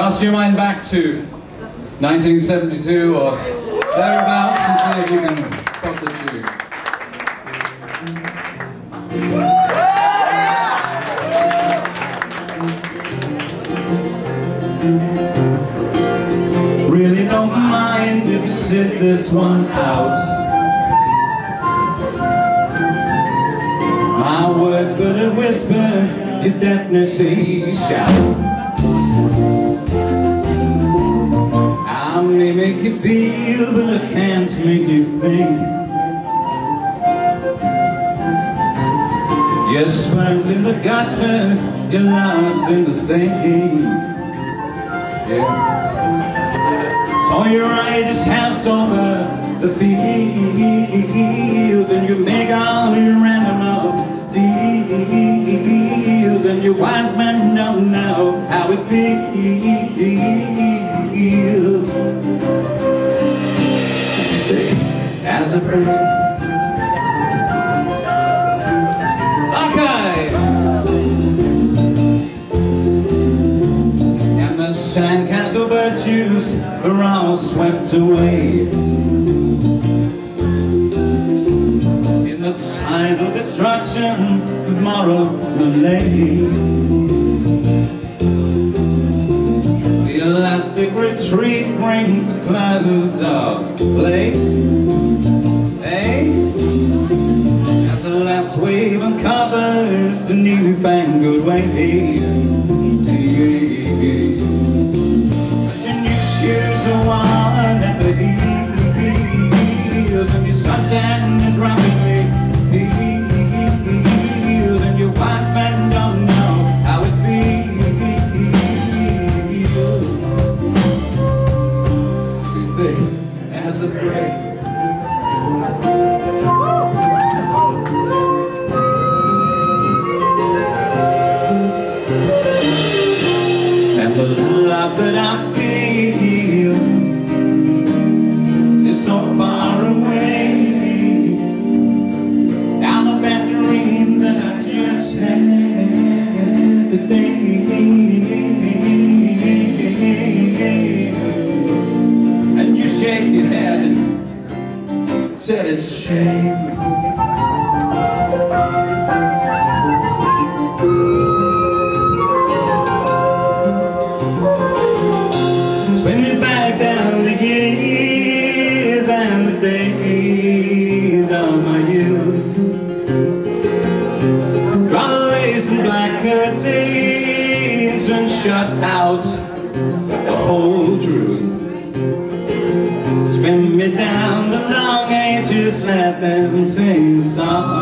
Cast your mind back to 1972 or thereabouts and see if you can spot the tune. Really don't mind if you sit this one out My words but a whisper, your deafness a shout make you feel, but I can't make you think. Your sperm's in the gutter, your love's in the sink Yeah. So your eye just taps over the fields And you make all your animal deals And your wise men don't know how it feels As a the sandcastle virtues are all swept away. In the tide of destruction of moral delay The elastic retreat brings the close of play As the last wave uncovers the newfangled way love that I feel. Is so far away. Down a bad dream that I just had today And you shake your head and said it's a shame and shut out the whole truth. Spin me down the long ages, let them sing the song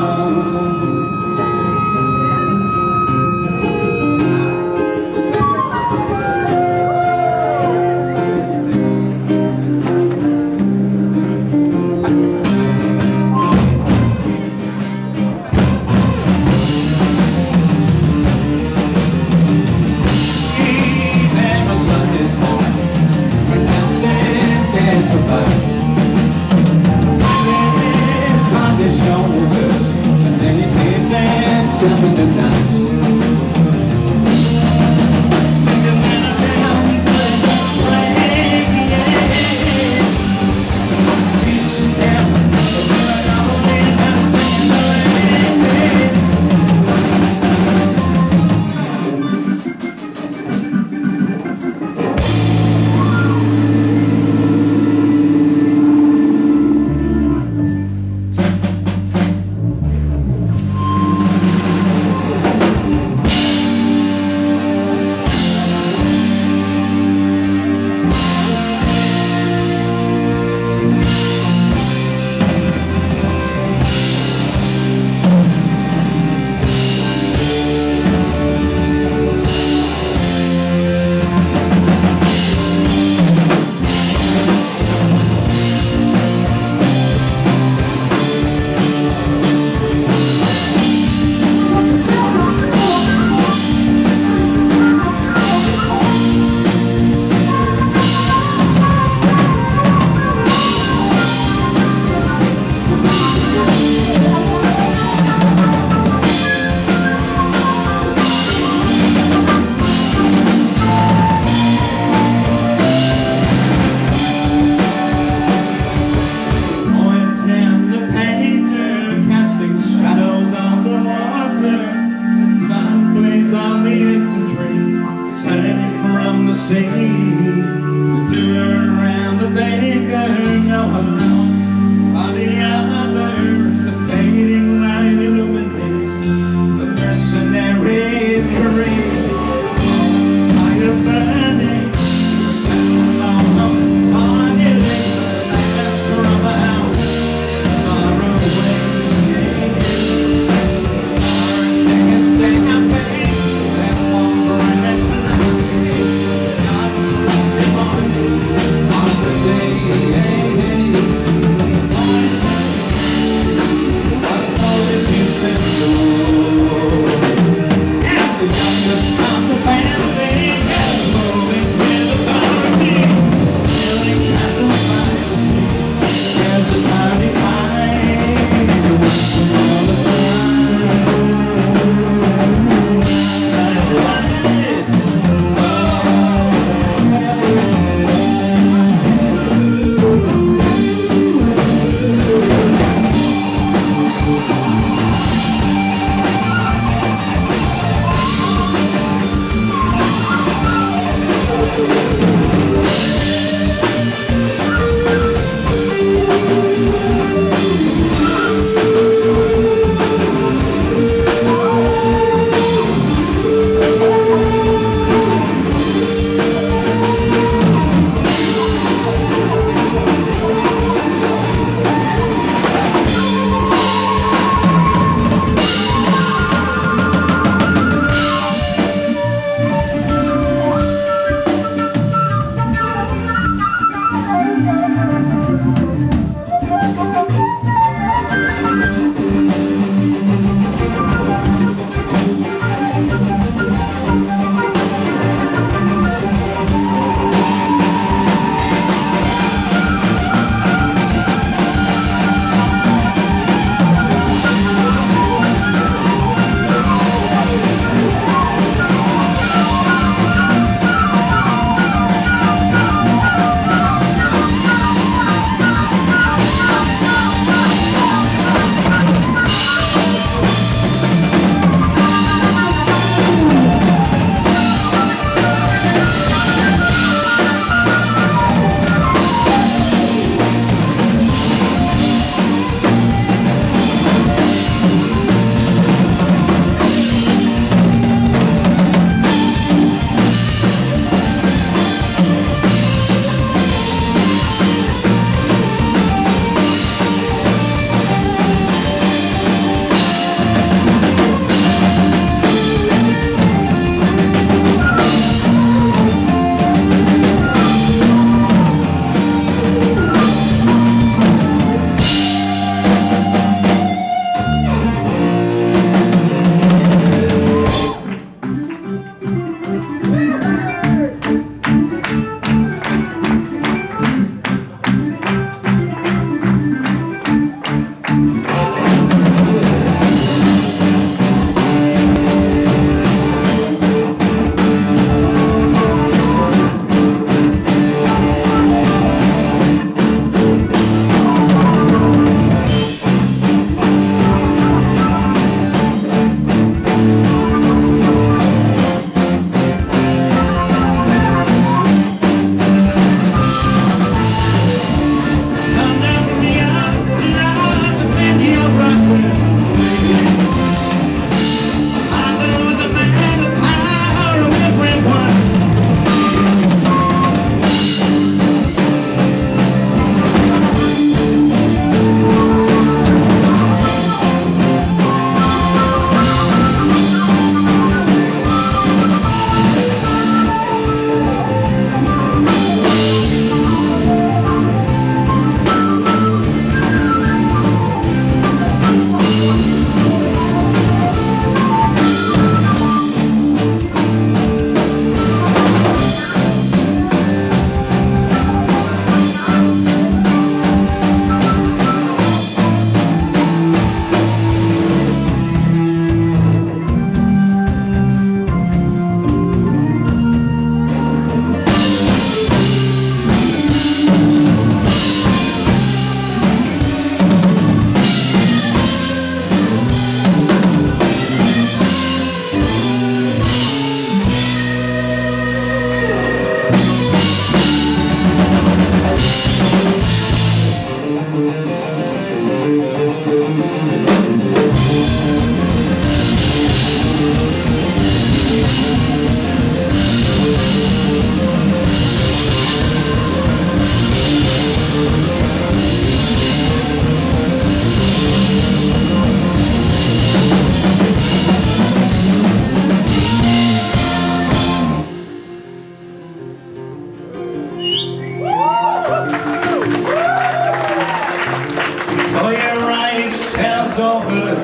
it's over,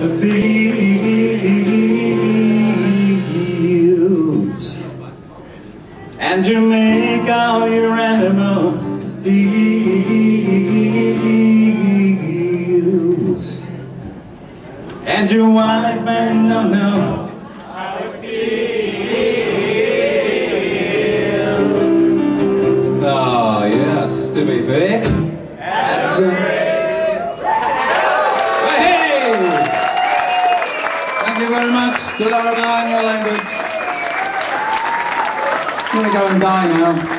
the fields. And your die now.